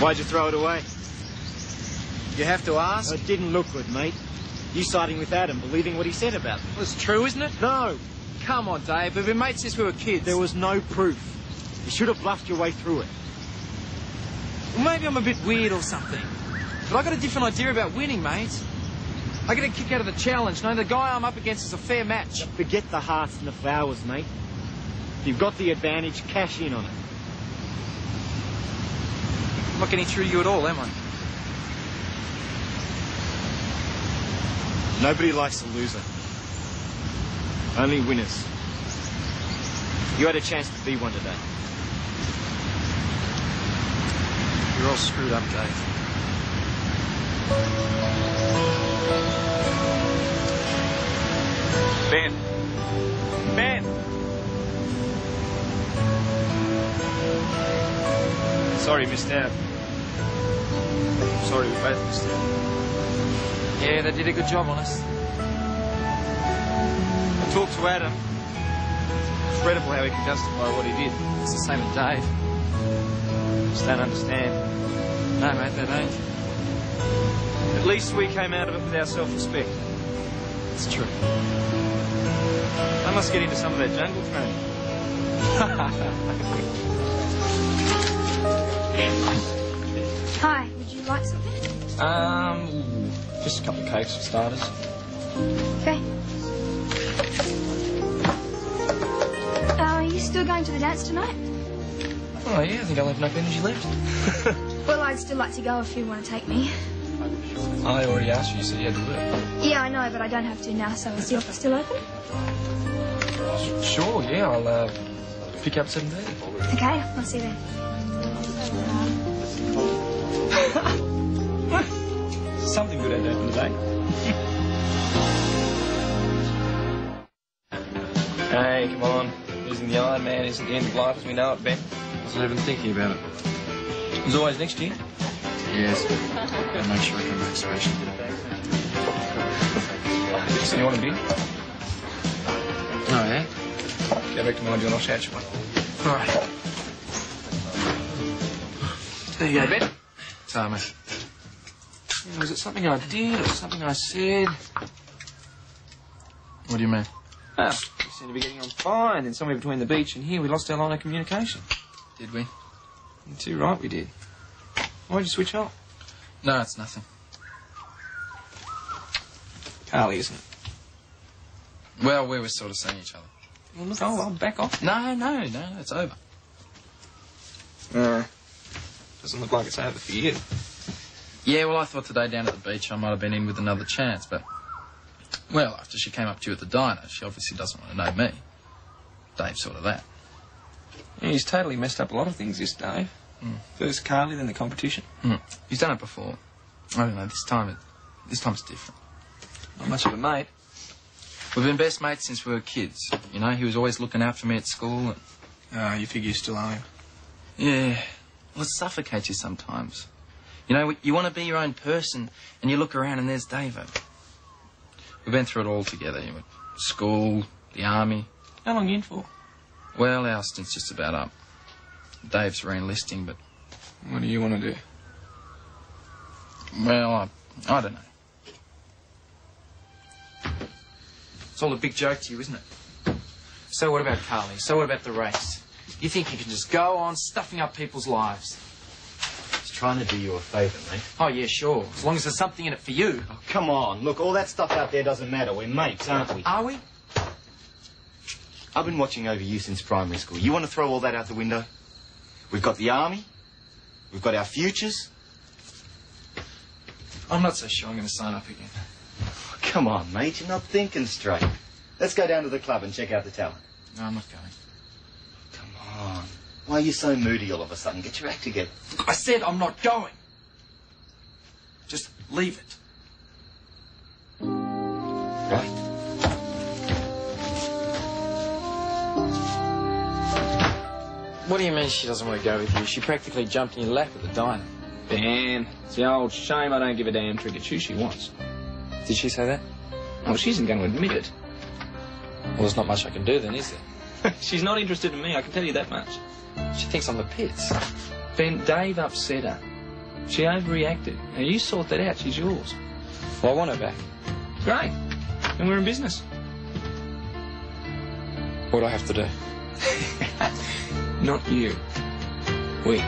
Why'd you throw it away? You have to ask? It didn't look good, mate. You siding with Adam, believing what he said about me. Well, it's true, isn't it? No, Come on, Dave. We've been mates since we were kids. there was no proof. You should have bluffed your way through it. Well, maybe I'm a bit weird or something. But I got a different idea about winning, mate. I get a kick out of the challenge, knowing the guy I'm up against is a fair match. Forget the hearts and the flowers, mate. If you've got the advantage, cash in on it. I'm not getting through to you at all, am I? Nobody likes a loser. Only winners. You had a chance to be one today. You're all screwed up, Dave. Ben. Ben. Sorry, missed out. Sorry, we both missed out. Yeah, they did a good job on us. I talked to Adam. It's incredible how he can justify what he did. It's the same with Dave. Just don't understand. No, mate, they don't. At least we came out of it with our self-respect. It's true. I must get into some of that jungle training. Um, ooh, just a couple of cakes for starters. Okay. Uh, are you still going to the dance tonight? Oh, yeah, I think I'll have enough energy left. Well, I'd still like to go if you want to take me. I already asked you, you said you had to work. Yeah, I know, but I don't have to now, so is the office still open? Sure, yeah, I'll uh, pick up 7.30. Okay, I'll see you then. Something good had to happen today. hey, come on. Losing the Iron Man isn't the end of life as we know it, Ben. I Wasn't even thinking about it. There's always next year. Yes. Gotta make sure I come back special. So you want a beer? Oh, yeah? Go back to my and I'll shout you one. All right. There you go, Ben. Sorry, mate. Was it something I did or something I said? What do you mean? Ah, we seem to be getting on fine. Then somewhere between the beach and here, we lost our line of communication. Did we? You're too right, we did. Why'd you switch off? No, it's nothing. Carly, isn't it? Well, we were sort of seeing each other. Well, look, I'll, I'll back off. No, no, no, it's over. No. Doesn't look like it's over for you. Yeah, well, I thought today down at the beach I might have been in with another chance, but. Well, after she came up to you at the diner, she obviously doesn't want to know me. Dave sort of that. Yeah, he's totally messed up a lot of things, this Dave. First Carly, then the competition. Hmm. He's done it before. I don't know, this time it, this time it's different. Not much of a mate. We've been best mates since we were kids. You know, he was always looking out for me at school. And, Oh, you figure you still are him. yeah, well, it suffocates you sometimes. You know, you want to be your own person, and you look around and there's David. We've been through it all together. You know, school, the army. How long you in for? Well, our stint's just about up. Dave's re-enlisting, but, What do you want to do? well, I, I don't know. It's all a big joke to you, isn't it? So what about Carly? So what about the race? You think you can just go on stuffing up people's lives? Trying to do you a favour, mate. Oh, yeah, sure. As long as there's something in it for you. Oh, come on. Look, all that stuff out there doesn't matter. We're mates, aren't we? Are we? I've been watching over you since primary school. You want to throw all that out the window? We've got the army. We've got our futures. I'm not so sure I'm going to sign up again. Oh, come on, mate. You're not thinking straight. Let's go down to the club and check out the talent. No, I'm not going. Come on. Why are you so moody all of a sudden? Get your act together. I said I'm not going. Just leave it. Right? What do you mean she doesn't want to go with you? She practically jumped in your lap at the diner. Ben, it's the old shame I don't give a damn trick. It's who she wants. Did she say that? Well, she isn't going to admit it. Well, there's not much I can do then, is there? She's not interested in me, I can tell you that much. She thinks I'm a piss. Then Dave upset her. She overreacted. Now you sort that out. She's yours. Well, I want her back. Great. And we're in business. What do I have to do? Not you. We.